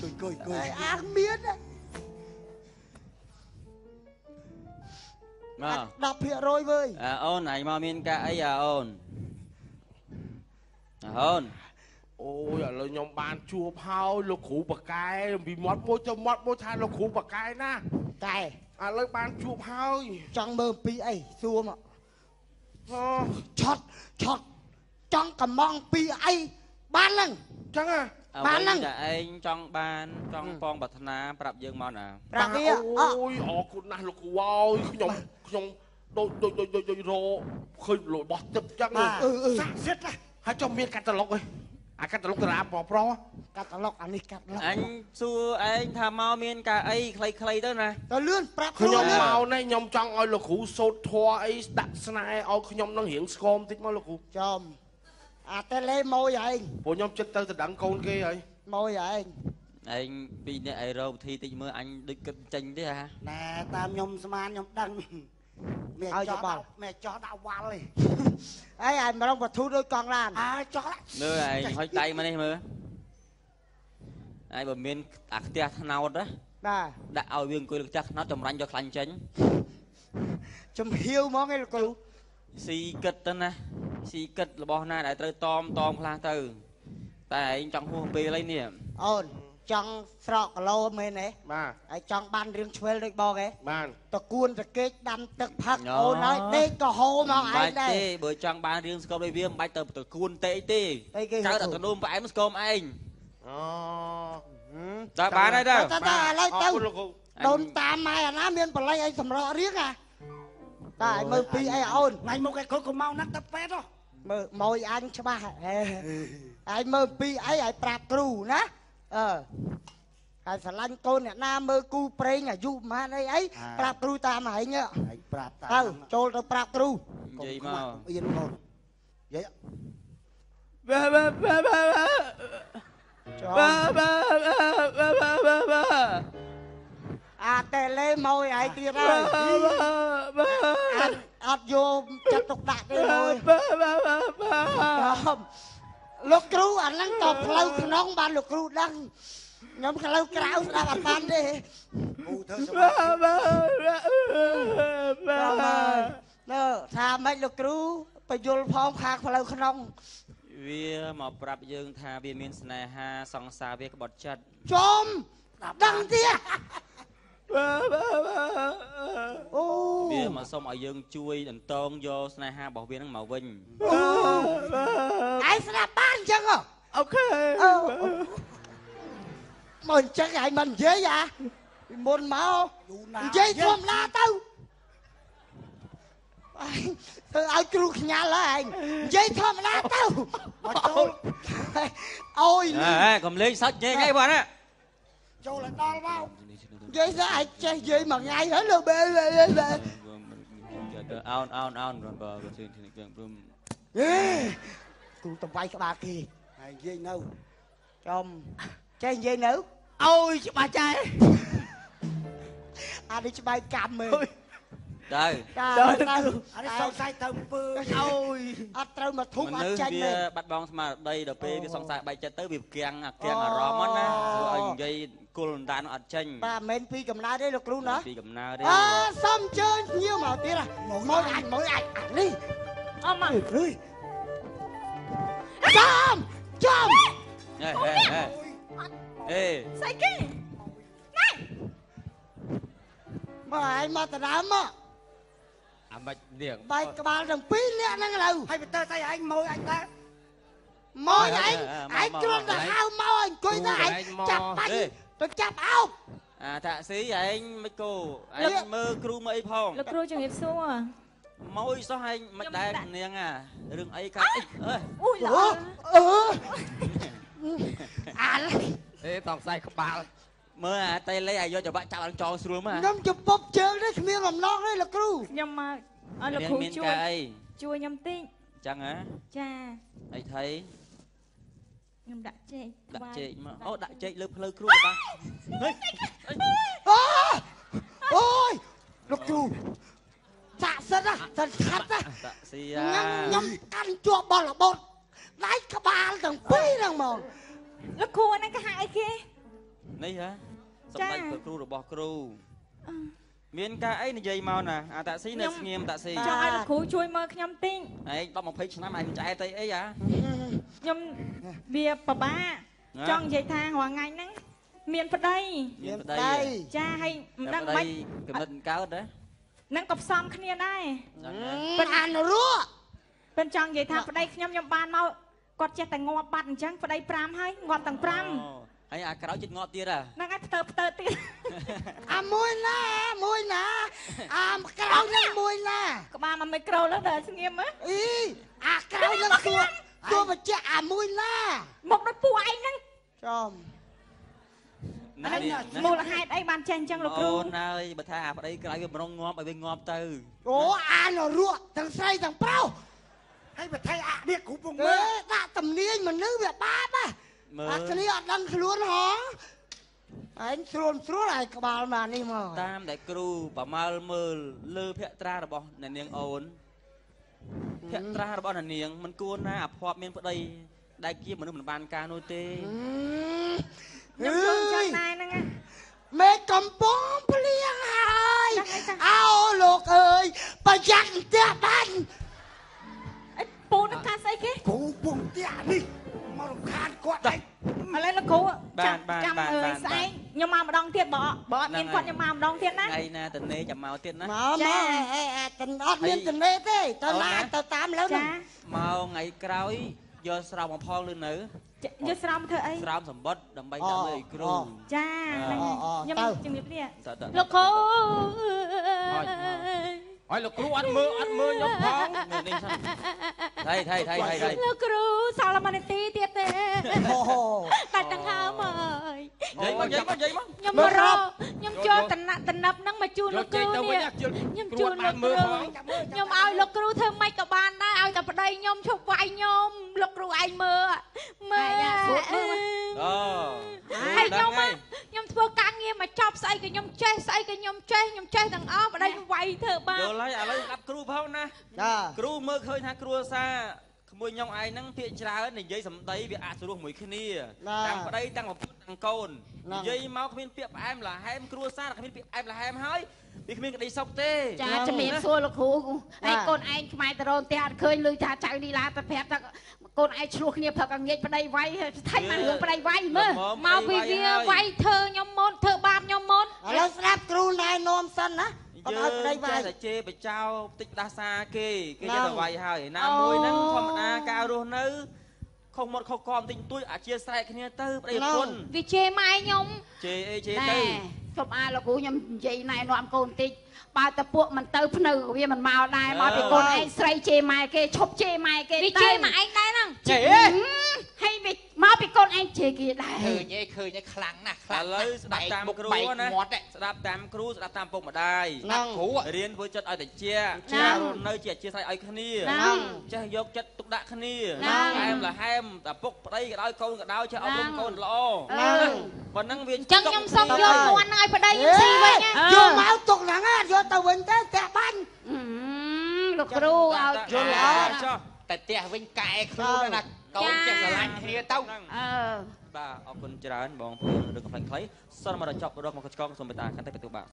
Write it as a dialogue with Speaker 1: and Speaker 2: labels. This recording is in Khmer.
Speaker 1: ជួយគួយគួយ
Speaker 2: ហើយអាងមានហ៎
Speaker 3: មក
Speaker 2: 10%វើយ
Speaker 3: អាអូនអញមកមានការអីអាអូនអាអូន
Speaker 4: អូយឥឡូវខ្ញុំបានជួបហើយលោកគ្រូបកកែពីមាត់មួយទៅមាត់មួយថាលោកគ្រូបកកែណា
Speaker 2: តែ
Speaker 4: ឥឡូវបានជួបហើយ
Speaker 2: ចង់មើលពីអីសួរមក
Speaker 4: អូ
Speaker 2: ឆត់ឆត់ចង់កំងពីអីបានហ្នឹង
Speaker 4: ចឹងហ៎
Speaker 3: អ្បា
Speaker 2: នហ្នឹង
Speaker 3: វីដែលឯងចង់បានចង់ប៉ងប្រាថ្នាប្រាប់យើងមកណា
Speaker 2: ប្រាប់វាអ
Speaker 4: អូយអរគុណណាស់លោកគ្រូអើយខ្ញុំខ្ញុំដូចដូចដូចដូចដូចរឃើញលុយបោះទឹកចឹង
Speaker 2: អឺអឺ
Speaker 1: ស័ក្តិសិទ្ធិណា
Speaker 4: ហើយចុះមានកាតាឡុកអីអាកាតាឡុកតារាប្រុសប្រុស
Speaker 2: កាត់តឡុកអានេះកាត់ឡុក
Speaker 3: អញសួរឯងថាមកមានការអីខ្លីៗទៅណា
Speaker 2: ទៅលឿនប្រាប់
Speaker 4: ខ្ញុំ
Speaker 2: លឿន
Speaker 4: មកនេះខ្ញុំចង់ឲ្យលោកគ្រូសូត្រធម៌អីស្ដាប់ស្នេហ៍ឲ្យខ្ញុំនឹងរៀងស្គមតិចមកលោកគ្រូ
Speaker 2: ចំ អាតេលេម៉ួយឯង
Speaker 4: ព្រោះខ្ញុំចិត្តទៅដណ្ដឹងកូនគេហើយ
Speaker 2: ម៉ួយឯង
Speaker 3: ឯងពីរនាក់ឯងរកវិធីតិចមើលអញដូចគិតចេញទេហ่า
Speaker 1: ណែតាមខ្ញុំស្មានខ្ញុំដឹងមាន
Speaker 2: ឲ្យ
Speaker 1: ចោ
Speaker 2: យោះបល់
Speaker 1: ដាក់មានចោះដាក់វ៉ាល់ឯង
Speaker 2: អីឯងមករងបធូរដូចកង់ឡាន
Speaker 1: អើចោះដាក់
Speaker 3: មើលឯងហុចដៃមកនេះមើលឯងបើមានអាផ្ទះថ្នោតណា
Speaker 2: បាទ
Speaker 3: ដាក់ឲ្យវាអង្គុយលើផ្ទះថ្នោតចម្រាញ់យកខ្លាញ់ចេញ
Speaker 2: ចំហៀវហ្មងឯងលោកគ្រូ
Speaker 3: ស៊ីគិតទៅណា ស៊ីគិតរបស់ណាដែលត្រូវតមតមខ្លះទៅ តែឯងចង់ហួសពេលអីនេះ
Speaker 2: អូនចង់ស្រកគីឡូមែនទេ
Speaker 4: បាទ
Speaker 2: ហើយចង់បានរឿងឆ្វេលដូចបងឯង
Speaker 4: បាទ
Speaker 2: តគួនតកេកដាំទឹកផឹកអូនហើយដេកក៏ហូរមក
Speaker 3: បា
Speaker 2: ឯង
Speaker 3: ច់
Speaker 2: ដែរ
Speaker 3: ទេបើចង់បានរឿងស្គមដូចវាមិនបាច់ទៅទៅគួនតេទេ
Speaker 2: អីគេ
Speaker 3: កើតតែកណ្ដុំផ្អែមស្គមឯង
Speaker 4: អូ
Speaker 3: តើបានហើយទៅ
Speaker 2: ទៅទៅឥឡូវទៅ
Speaker 4: អរគុណលោកគ្រូ
Speaker 2: ដូនតាមម៉ែអាណាមានបល័យអីសម្រក់រៀងអាតែឲ្យមើលពីអីអូន
Speaker 1: ណៃមកឯកូនកុំមកណាត់ទៅពេទ្យហ៎
Speaker 2: មើលម៉ួយអញច្បាស់ហេហើយមើលពីអីឲ្យប្រាប់គ្រូណាអឺហើយស្រឡាញ់កូនអ្នកណាមើលគូប្រេងអាយុប៉ុន្មានអីអីប្រាប់គ្រូតាមហែងទៅ
Speaker 1: ហើយប្រាប់តា
Speaker 2: ចូលទៅប្រាប់គ្រូ
Speaker 3: និយាយមក
Speaker 1: អៀនកូនយាយ
Speaker 3: បាបាបាបាបា
Speaker 2: ចូល
Speaker 3: បាបាបាបាបា
Speaker 2: អាតេលេម៉ួយឯងទៀតហើយ
Speaker 3: បា
Speaker 2: អត់ អត់យកចិត្តទុកដាក់ទេហើយលោកគ្រូអាហ្នឹងតផ្លូវក្នុងបានលោកគ្រូដឹងខ្ញុំផ្លូវក្រៅស្ដាប់អត់បានទេ
Speaker 1: គូធ្វើសម្រា
Speaker 3: ប់
Speaker 2: នៅថាម៉េចលោកគ្រូបយលផងខាផ្លូវក្នុង
Speaker 3: វាមកប្រាប់យើង ថាវាមានស្នេហាសង្សារវាក្បត់ចិត្ត
Speaker 2: ចំដឹងទៀត អូ
Speaker 3: វាមកសុំឲ្យយើងជួយដន្តងយកស្នេហារបស់វានឹងមកវិញ
Speaker 2: ឯងស្ដាប់បានអញ្ចឹងហ៎
Speaker 3: អូខេ
Speaker 2: អឺមកអញ្ចឹងឯងមិននិយាយអាពីមុនមក
Speaker 1: យូរណាស់
Speaker 2: និយាយធម្មតាទៅឯងធ្វើឲ្យគ្រូខ្ញាល់ហើយឯងនិយាយធម្មតាទៅ
Speaker 1: មកចូល
Speaker 2: អូយ
Speaker 3: ហេកំលេងសាច់ញ៉ៃញ៉ៃបងណា
Speaker 1: ចូលឲ្យដល់មក
Speaker 2: និ យាយទៅអាចចេះនិយាយមួយថ្ងៃហើយលើបែបែបែ
Speaker 3: អោនអោនអោនបងបងជឿទីនេះព្រម
Speaker 2: ហេគ្រូតវាយក្បាលគេ
Speaker 1: ហើយនិយាយនៅ
Speaker 2: ចំចេះនិយាយនៅ
Speaker 1: អូយច្បាស់ចាយ
Speaker 2: អានេះច្បាយកម្មមើល
Speaker 3: ទៅ
Speaker 2: តាទៅ
Speaker 1: អានេះសង្ស័យទៅអំពើអូយ
Speaker 2: អត់ត្រូវមកធុបអ
Speaker 3: មនុ
Speaker 2: ត់
Speaker 3: ស្ស
Speaker 2: ចាញ់
Speaker 3: វា
Speaker 2: ទេ
Speaker 3: បាត់បង់ស្មារតីដល់ពេលវាសង្សារបែកចិត្តទៅវាគៀងអាគៀងអារម្មណ៍ណាធ្វើឲ្យនិយាយ គុលដានអត់ចេញ
Speaker 2: បាទមិនមែនពីកំណើតទេលោកគ្រូណា
Speaker 3: ពីកំណើទេ
Speaker 2: អើសុំជើញញៀវមកទៀតមកអញមកអញអានេះ
Speaker 5: អមមក
Speaker 2: អើយចំចំ
Speaker 3: ហេហេហេអេ
Speaker 5: ស្អីគេ
Speaker 2: មកឯងមកតដើមមក
Speaker 3: អាមិននេះ
Speaker 2: បែកក្បាលទាំងពីរនាក់ហ្នឹងឥឡូវ
Speaker 1: ហើយទៅស្អីឯងម៉ួយអញដែរ
Speaker 2: មកឯងឯងគ្រាន់តែហៅមកអង្គុយទៅឯងចាប់បាច់ ទៅចាប់អោប
Speaker 3: អាតាក់ស៊ីឯងមិនគោឯងមើលគ្រូមើលអីផង
Speaker 5: លោកគ្រូជំរាបសួរ
Speaker 3: មកអីសោះឯងមិនដែរនាងអារឿងអីកើតអីអើយ
Speaker 5: អូយល្អ
Speaker 2: អឺអាឡ
Speaker 6: ទេតោកខ្សែក្បាល
Speaker 3: មើលអាតេលេឲ្យយកច្បាក់ចាប់ឡើងចងស្រួលមក
Speaker 2: ខ្ញុំចំពប់ជើងនេះគ្មានកំណងទេលោកគ្រូ
Speaker 5: ខ្ញុំមកអរលោកគ្រូ
Speaker 3: មាន
Speaker 5: ជួ
Speaker 3: កា
Speaker 5: យ
Speaker 3: អី
Speaker 5: ជួយខ្ញុំតិច
Speaker 3: ចឹងហ៎
Speaker 5: ចា
Speaker 3: អីថៃ
Speaker 5: ខ្ញុំដាក់ចេក
Speaker 3: ដាក់ចេកមកអូដាក់ចេកលើផ្លូវគ្រូបាហេ
Speaker 2: អូអូយលោកគ្រូសាក់សិនណាសិនខាត់ណា
Speaker 3: តាក់ស៊ី
Speaker 2: ខ្ញុំ
Speaker 3: អា
Speaker 2: ខ្ញុំកាន់ជាប់បលរបត់ដៃក្បាលទាំងពីរហ្នឹងហ្មង
Speaker 5: លោកគ្រូអាហ្នឹងគេហៅអីគេ
Speaker 2: ហ
Speaker 3: នេះហ៎សម្ដេចព្រះគ្រូរបស់គ្រូមានការអីនិយាយមកណាអាតាក់ស៊ីនៅស្ងៀមតាក់ស៊ី
Speaker 5: ចង់ឲ្យលោកគ្រូជួយមើលខ្ញុំតិច
Speaker 3: ឯង10 20ឆ្នាំឯងមិនចែកទៅអីហ៎
Speaker 5: ខ្ញុំវាពិបាក
Speaker 3: ណា
Speaker 5: ចង់និយាយថារាល់ថ្ងៃហ្នឹងមានប្តី
Speaker 3: មានប្ដតី
Speaker 5: ចាហើយមិនដឹង
Speaker 3: ប្ម៉េតី
Speaker 5: ច
Speaker 3: កំណត់កើតណា
Speaker 5: នឹងក៏ផ្សំគ្នាដែរ
Speaker 3: ចឹងណា
Speaker 2: ប៉ិនអានរੂ
Speaker 5: ប៉ិនចង់និយាយថាប្តីខ្ញុំខ្ញុំបានមកគាត់ចេះតែងាប់បាត់អញ្ចឹងប្តី5ហើយងាប់ទាំង5
Speaker 3: អូហើយអាក្រោយចិត្តងាប់ទៀតហ៎
Speaker 5: ហ្នឹងហើយផ្ទើផ្ទើទៀត
Speaker 2: អាមួយណាមួយណាអាក្រៅនឹងមួយណា
Speaker 5: ក្បាលមកមីក្រូលើដល់ស្ងៀមហ៎
Speaker 2: អីអាក្រៅនឹងទួ ទួបច្ចៈអាមួយណា
Speaker 5: មកដល់ពួកឯងហ្នឹង
Speaker 2: ចំ
Speaker 3: ណានេះ
Speaker 5: មូលហេតុអីបានចេះអញ្ចឹងលោកគ្រូ
Speaker 3: អូនហើយបើថាអាប្តីក្រោយវាម្រងងាប់ឲ្យវាងាប់ទៅ
Speaker 2: អូអានរੂទាំងស្រីទាំងប្រុស
Speaker 1: ហើយបើថៃអានេះគ្រូពង
Speaker 2: អេ
Speaker 1: មើល
Speaker 2: ដាក់តំនាញមនុស្សវាបាបហ៎
Speaker 3: មើ
Speaker 2: អា
Speaker 3: ល
Speaker 2: គ្នាអត់ដឹងខ្លួនហងឯងស្រួលស្រួលឯងក្បាលមកនេះមក
Speaker 3: តាមដែលគ្រូប្រមាលមើលលើភក្ត្រារបស់អ្នកនាងអូន ភក្ត្រារបស់អ្នកនាងមិនគួរណាអភ័ព្វមានប្តីដែលជាមនុស្សមិនបានការនោះទេ
Speaker 2: អឺ
Speaker 5: ខ្ញុំចូល
Speaker 2: អើ
Speaker 5: ចឹ
Speaker 2: យ
Speaker 5: ងដែរហ្នឹងណា
Speaker 2: មេកំពុងភ្លៀងហើយ
Speaker 5: ចាំអីចាំ
Speaker 2: អោលោកអើយប្រយ័ត្នផ្ទះបាញ់
Speaker 5: អីពូនឹងថាស្អីគេ
Speaker 1: គ្រូពងផ្ទះនេះមករំខានគាត់ឯង
Speaker 5: ឥឡូវលោកគ្រូចាំចាំអើយស្អែកខ្ញុំមកម្ដងទៀតបើបើអត់មានគាត់ខ្ញុំមកម្ដងទៀតណា
Speaker 3: ថ្ងៃណាតនេចាំមកទៀតណា
Speaker 2: មក
Speaker 5: ចា
Speaker 2: មកអេអេតនអត់មានតនេទេទៅណាទៅតាមលើ
Speaker 5: ចា
Speaker 3: មកថ្ងៃក្រោយយកស្រោមបំផងលឺនៅ
Speaker 5: យកស្រោមធ្វើអី
Speaker 3: ស្រោមសម្បត្តិដើម្បីដាក់លើឲ្យគ្រូ
Speaker 5: ចាហ្នឹងខ្ញុំជំរាបលា
Speaker 3: តើតើ
Speaker 5: លោកគ្រូ
Speaker 4: ហើយលោកគ្រូអត់មើលអត់មើលខ្ញុំផង
Speaker 3: មើលនេះសិន ថៃថៃថៃថៃថៃ
Speaker 5: លោកគ្រូសល់មួយនាទីទៀតទេ
Speaker 2: អូហូ
Speaker 5: តែដង្ហើមអើយ
Speaker 3: និយាយមកនិយាយមកនិយាយមក
Speaker 5: ខ្ញុំមករកខ្ញុំចូលតំណាក់តំណប់ហ្នឹងមកជូន
Speaker 4: យ
Speaker 5: លោក
Speaker 4: ក
Speaker 5: គ្ចេរូ
Speaker 4: ញទៅវិញ
Speaker 5: នេះ
Speaker 4: ជិល
Speaker 5: ខ្ញុំ
Speaker 4: គ្រូ
Speaker 5: ជូ
Speaker 4: អ
Speaker 5: ន
Speaker 4: ត់
Speaker 5: លោក
Speaker 4: បាន
Speaker 5: គ្មើ
Speaker 4: ល
Speaker 5: រូ
Speaker 4: ផង
Speaker 5: ខ្ញុំឲ្យលោកគ្រូធ្វើម៉េចក៏បានដែរឲ្យតែប្តីខ្ញុំឈប់វាយខ្ញុំលោកគ្រូឯងមើលមើល
Speaker 3: អូ
Speaker 5: ហើយខ្ញុំមកខ្ញុំ ធ្វើការងារមកចប់ស្អីក៏ខ្ញុំចេះស្អីក៏ខ្ញុំចេះខ្ញុំចេះទាំងអស់ប្តីខ្ញុំវាយធ្វើបាប
Speaker 3: យល់ហើយឥឡូវស្ដាប់គ្រូផងណា
Speaker 2: ចា
Speaker 3: គ្រូមើលឃើញថាគ្រូសាក្មួយញងឯងហ្នឹងភាកច្រើននិយាយសម្ដីវាអាចស្រួលមួយគ្នាទាំងប្តីទាំងប្រពន្ធ ទាំងកូននិយាយមកគ្មានពាក្យផ្អែមល្ហែមគ្រួសារគ្មានពាក្យផ្អែមល្ហែមហើយវាគ្មានក្តីសុខទេ
Speaker 6: ចាជំរាបសួរលោកគ្រូហើយកូនឯងខ្មែរតរនផ្ទះអត់ឃើញលុយថាចៅនីឡាទៅប្រាប់ថាកូនឯងឆ្លោះគ្នាព្រឹកងាកប្តីវាយថៃមករឿងប្តីវាយមើល
Speaker 5: មកពីវាវាយធ្វើខ្ញុំមុនធ្វើបាបខ្ញុំមុន
Speaker 2: ឥឡូវស្ដាប់គ្រូណែនាំសិនណាកុំ
Speaker 3: យើ
Speaker 2: ឲ្យប្តី
Speaker 3: ង
Speaker 2: វា
Speaker 3: ចេះ
Speaker 2: យ
Speaker 3: តែជេរបចោតិចដាសាគេគេ
Speaker 2: ណា
Speaker 3: ចេះតែវាយហើយណាមួយហ្នឹងធម្មតាការរស់នៅ ខុសមាត់ខុសកមតិចតួចអាជាស្រែកគ្នាទៅប្តីប្រពន្ធ
Speaker 5: វាជេរម៉ែខ្ញុំ
Speaker 3: ជេរអីជេរ
Speaker 6: តែ
Speaker 3: ទៅ
Speaker 6: ខ្ញុំអាលោកគ្រូខ្ញុំនិយាយណែនាំកូនតិចបើតពួកមិនទៅភ្នៅវាមិនមកដែរមកពីកូនឯងស្រីជេរម៉ែគេឈប់ជេរម៉ែគេ
Speaker 5: វាជេរម៉ែឯងដែរហ្នឹង
Speaker 6: ជេរហើយវា មកពីកូនឯងជេរគេដែរ
Speaker 7: ឃើញឯងឃើញឯងខ្លាំងណាស់ខ្ឥលាំង
Speaker 3: ឡូវស្ដាប់តាមគ្រូ
Speaker 7: បែក
Speaker 3: ណា
Speaker 7: មាត់ឯង
Speaker 3: ស្ដាប់តាមគ្រូស្ដាប់តាមពុកម្ដាយ
Speaker 2: ហ្នឹង
Speaker 7: គ្រូ
Speaker 3: រៀនធ្វើចិត្តឲ្យតិច
Speaker 5: ណា
Speaker 3: ចារស់នៅជាអធិស្ឋានឲ្យគ្នា
Speaker 2: ហ្នឹង
Speaker 3: ចេះយកចិត្តទុកដាក់គ្នា
Speaker 5: ហ្នឹង
Speaker 3: ហែមលហែមតាពុកប្តីក៏ដោយកូនក៏ដោយចេះអប់រំកូនល្អ
Speaker 2: ហ្នឹង
Speaker 3: ប៉ុណ្ណឹងវា
Speaker 5: អញ្ចឹងខ្ញុំសុំយកមាន់ហ្នឹងឲ្យប្តីខ្ញុំស៊ីវិញណា
Speaker 2: យកមកទុកហ្នឹងណាយកទៅវិញទេផ្ទះបាញ់
Speaker 6: អឺលោកគ្រូឲ្យ
Speaker 2: យល់អត់
Speaker 3: ចុះ
Speaker 7: តែផ្ទះវិញកែខ្លួនណា កូនចេះស្រឡាញ់គ្នាទៅ
Speaker 3: ហ្នឹង
Speaker 6: អឺ
Speaker 3: បាទអរគុណច្រើនបងប្អូនរឿងកំ pl ខ្លីៗសូមមកដល់ចប់រកមកកញ្ចក់សូមបិតាកាន់តែបន្ទូបាទ